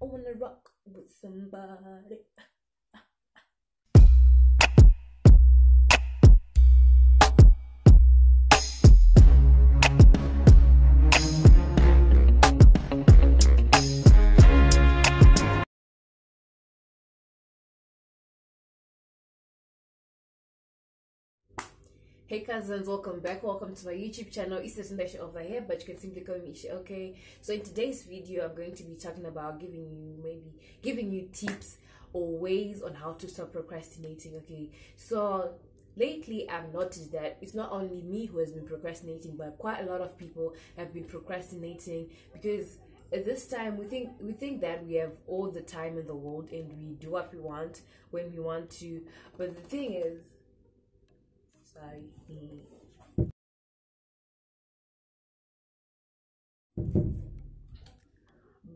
I wanna rock with somebody. Hey cousins, welcome back. Welcome to my YouTube channel. It's Tatendaishe over here, but you can simply call me Isha, okay? So in today's video, I'm going to be talking about giving you maybe giving you tips or ways on how to stop procrastinating, okay? So lately I've noticed that it's not only me who has been procrastinating, but quite a lot of people have been procrastinating because at this time we think we think that we have all the time in the world and we do what we want when we want to. But the thing is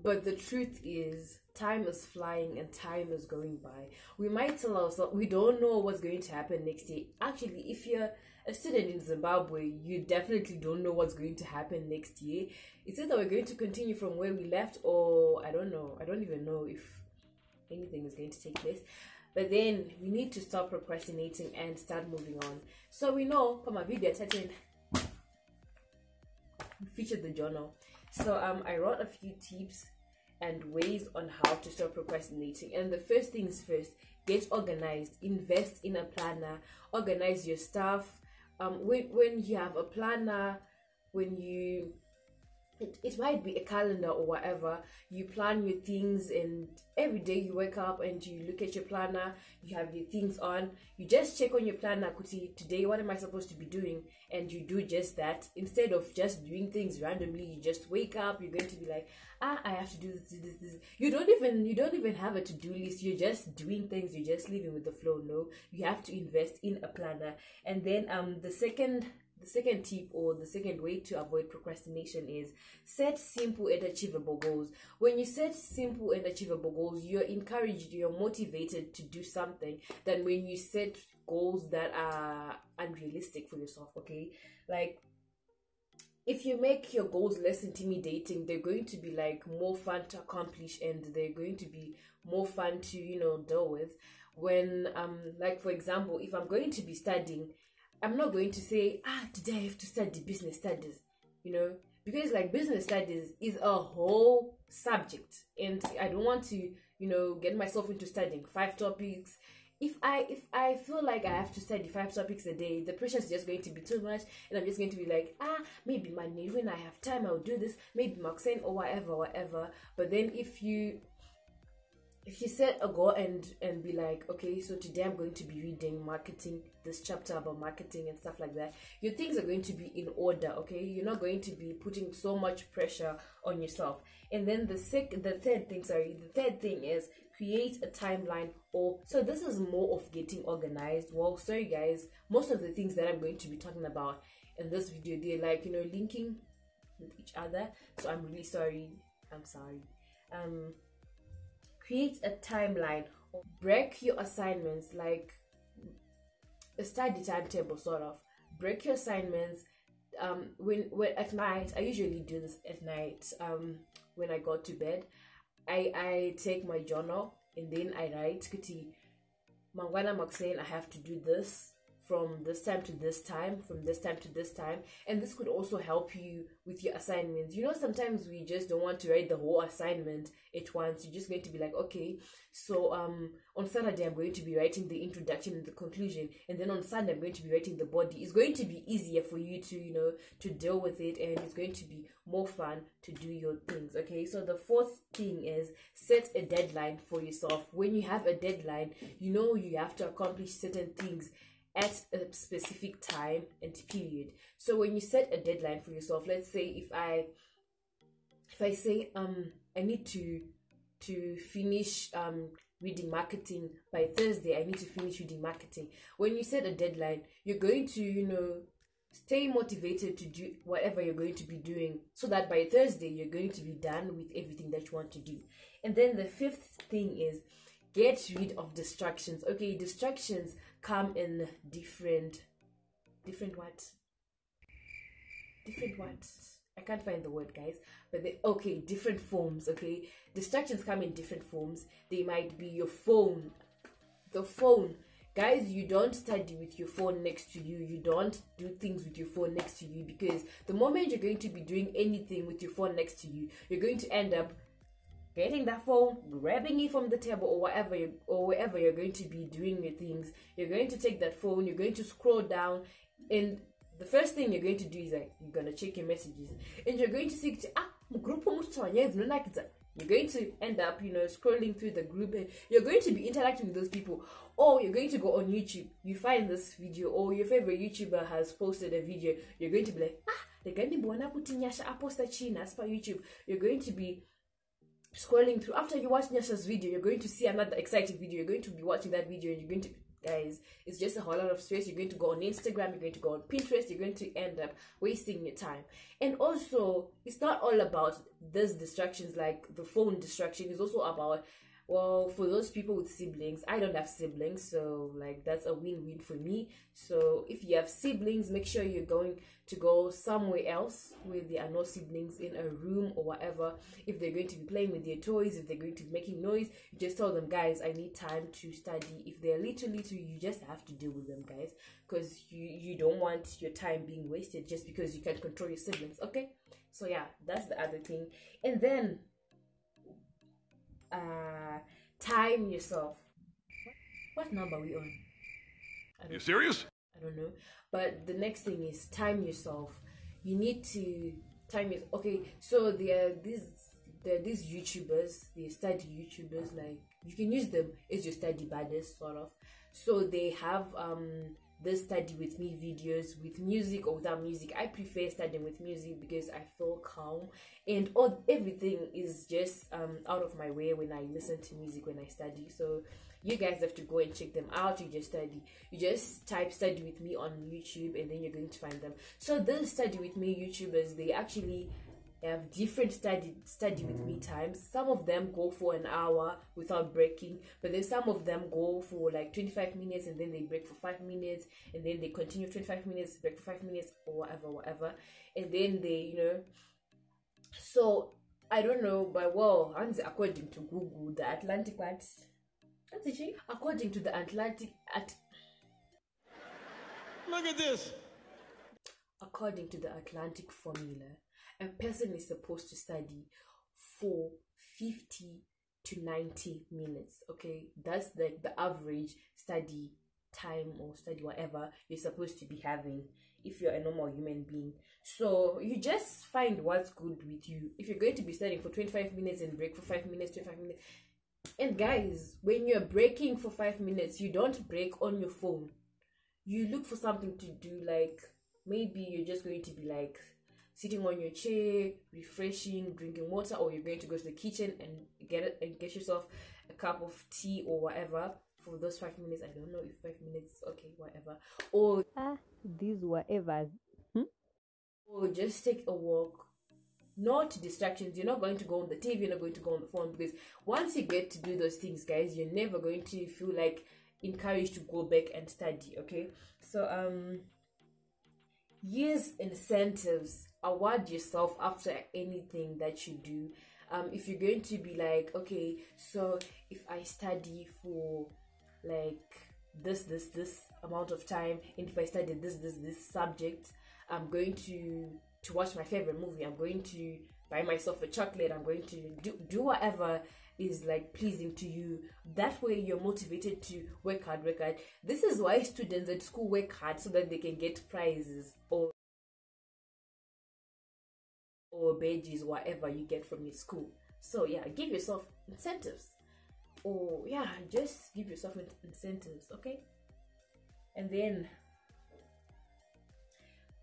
But the truth is, time is flying and time is going by. We might tell ourselves we don't know what's going to happen next year. Actually, if you're a student in Zimbabwe, you definitely don't know what's going to happen next year. It's either we're going to continue from where we left, or I don't know. I don't even know if anything is going to take place. But then we need to stop procrastinating and start moving on. So we know from a video certain featured the journal. So um I wrote a few tips and ways on how to stop procrastinating. And the first things first, get organized, invest in a planner, organize your stuff. Um when when you have a planner, when you it, it might be a calendar or whatever. You plan your things and every day you wake up and you look at your planner you have your things on. You just check on your planner kuti today what am i supposed to be doing? And you do just that. Instead of just doing things randomly you just wake up you're going to be like ah i have to do this this this. You don't even you don't even have a to-do list. You're just doing things. You're just living with the flow no. You have to invest in a planner. And then um the second the second tip or the second way to avoid procrastination is set simple and achievable goals. When you set simple and achievable goals, you're encouraged, you're motivated to do something than when you set goals that are unrealistic for yourself, okay? Like if you make your goals less intimidating, they're going to be like more fun to accomplish and they're going to be more fun to, you know, deal with. When um like for example, if I'm going to be studying I'm not going to say, ah, today I have to study business studies, you know, because like business studies is a whole subject, and I don't want to, you know, get myself into studying five topics. If I if I feel like I have to study five topics a day, the pressure is just going to be too much, and I'm just going to be like, ah, maybe Monday when I have time I'll do this, maybe Maxine or whatever, whatever. But then if you if you set a goal and and be like okay so today i'm going to be reading marketing this chapter about marketing and stuff like that your things are going to be in order okay? You're not going to be putting so much pressure on yourself. And then the second the third thing sorry the third thing is create a timeline or so this is more of getting organized. Well sorry guys most of the things that i'm going to be talking about in this video they're like you know linking with each other. So i'm really sorry i'm sorry. Um create a timeline or break your assignments like a study timetable sort of. Break your assignments um when when at night i usually do this at night um when i go to bed. I i take my journal and then i write kuti mangwana maxine i have to do this from this time to this time, from this time to this time. And this could also help you with your assignments. You know, sometimes we just don't want to write the whole assignment at once. You're just going to be like, okay, so um on Saturday I'm going to be writing the introduction and the conclusion, and then on Sunday I'm going to be writing the body. It's going to be easier for you to, you know, to deal with it and it's going to be more fun to do your things. Okay, so the fourth thing is set a deadline for yourself. When you have a deadline, you know you have to accomplish certain things at a specific time and period. So when you set a deadline for yourself, let's say if I if I say um I need to to finish um reading marketing by Thursday, I need to finish reading marketing. When you set a deadline, you're going to, you know, stay motivated to do whatever you're going to be doing so that by Thursday you're going to be done with everything that you want to do. And then the fifth thing is get rid of distractions. Okay, distractions come in different different what different what I can't find the word, guys. But they okay, different forms. Okay, distractions come in different forms. They might be your phone, the phone. Guys, you don't study with your phone next to you. You don't do things with your phone next to you because the moment you're going to be doing anything with your phone next to you, you're going to end up getting that phone, grabbing it from the table or whatever you, or wherever you're going to be doing your things. You're going to take that phone, you're going to scroll down, and the first thing you're going to do is like you're gonna check your messages, and you're going to see ah group you're going to end up, you know, scrolling through the group and you're going to be interacting with those people. Or you're going to go on YouTube, you find this video, or your favorite YouTuber has posted a video, you're going to be like, ah, the gani bwana kutinyasha aposta china as per YouTube. You're going to be scrolling through after you watch Nyasha's video, you're going to see another exciting video. You're going to be watching that video and you're going to guys it's just a whole lot of stress. You're going to go on instagram you're going to go on pinterest you're going to end up wasting your time. And also it's not all about those distractions like the phone distraction. It's also about well for those people with siblings i don't have siblings so like that's a win-win for me. So if you have siblings make sure you're going to go somewhere else where there are no siblings in a room or whatever. If they're going to be playing with their toys if they're going to be making noise you just tell them guys i need time to study. If they're little little you just have to deal with them guys because you you don't want your time being wasted just because you can't control your siblings okay? So yeah that's the other thing. And then uh, time yourself. What number are we on? Are You serious? I don't know. But the next thing is time yourself. You need to time yourself. Okay, so there are these there are these YouTubers, they study YouTubers like you can use them as your study buddies sort of. So they have um this study with me videos with music or without music. I prefer studying with music because I feel calm and all everything is just um out of my way when I listen to music when I study. So you guys have to go and check them out. You just study. You just type study with me on YouTube and then you're going to find them. So this study with me YouTubers they actually have different study study with me times. Some of them go for an hour without breaking but then some of them go for like 25 minutes and then they break for 5 minutes and then they continue 25 minutes break for 5 minutes or whatever whatever. And then they you know so i don't know but well according to google the atlantic what according to the atlantic at look at this. According to the atlantic formula a person is supposed to study for 50 to 90 minutes okay? That's the, the average study time or study whatever you're supposed to be having if you're a normal human being. So you just find what's good with you. If you're going to be studying for 25 minutes and break for 5 minutes 25 minutes and guys when you're breaking for 5 minutes you don't break on your phone. You look for something to do like maybe you're just going to be like sitting on your chair, refreshing, drinking water, or you're going to go to the kitchen and get it and get yourself a cup of tea or whatever for those five minutes. I don't know if five minutes okay, whatever. Or ah, these whatever. Hmm? Or just take a walk. Not distractions. You're not going to go on the TV. You're not going to go on the phone because once you get to do those things, guys, you're never going to feel like encouraged to go back and study. Okay, so um use incentives award yourself after anything that you do. Um if you're going to be like okay so if i study for like this this this amount of time and if i study this this this subject i'm going to to watch my favorite movie. I'm going to buy myself a chocolate. I'm going to do do whatever is like pleasing to you. That way you're motivated to work hard work hard. This is why students at school work hard so that they can get prizes or or badges whatever you get from your school. So yeah give yourself incentives. Or yeah just give yourself incentives okay? And then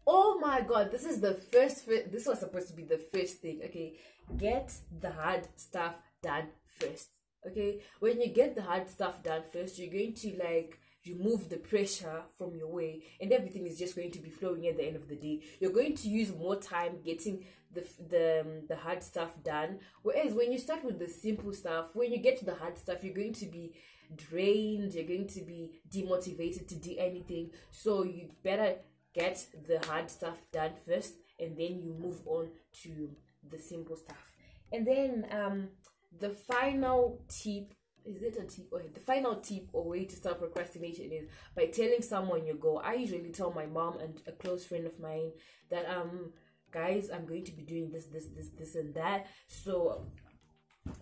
oh my god this is the first this was supposed to be the first thing okay? Get the hard stuff done first okay? When you get the hard stuff done first you're going to like remove the pressure from your way and everything is just going to be flowing at the end of the day. You're going to use more time getting the the um, the hard stuff done. Whereas when you start with the simple stuff when you get to the hard stuff you're going to be drained you're going to be demotivated to do anything. So you better get the hard stuff done first and then you move on to the simple stuff. And then um the final tip is it a tip or the final tip or way to stop procrastination is by telling someone your goal i usually tell my mom and a close friend of mine that um guys i'm going to be doing this this this this and that. So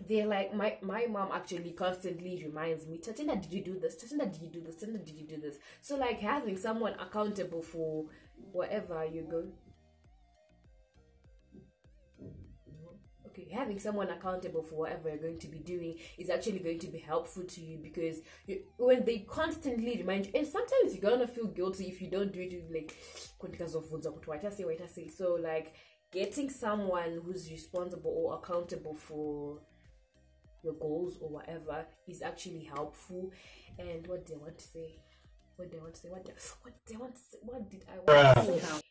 they're like my my mom actually constantly reminds me Tatenda did you do this? Tatenda did you do this? Tatenda did you do this? So like having someone accountable for whatever you go okay having someone accountable for whatever you're going to be doing is actually going to be helpful to you because you, when they constantly remind you and sometimes you're gonna feel guilty if you don't do it be like "Kondikazovunza kuti waita sei, waita sei." so like getting someone who's responsible or accountable for your goals or whatever is actually helpful. And what do i want to say? What do i want to say? What do, what do i want to say? What did i want to say?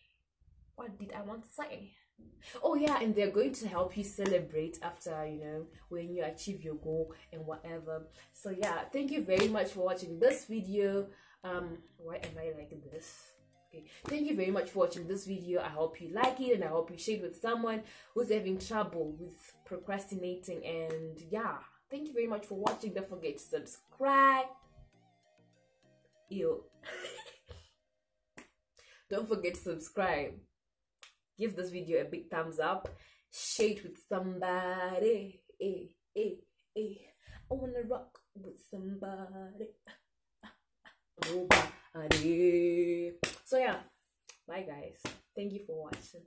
What did i want to say oh yeah and they're going to help you celebrate after you know when you achieve your goal and whatever. So yeah thank you very much for watching this video. Um why am i like this? Okay thank you very much for watching this video. I hope you like it and i hope you share it with someone who's having trouble with procrastinating. And yeah thank you very much for watching. Don't forget to subscribe. Ew. Don't forget to subscribe give this video a big thumbs up. Share it with somebody. Eh, eh, eh. i wanna rock with somebody. So yeah. Bye guys. Thank you for watching